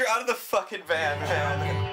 you're out of the fucking van, man.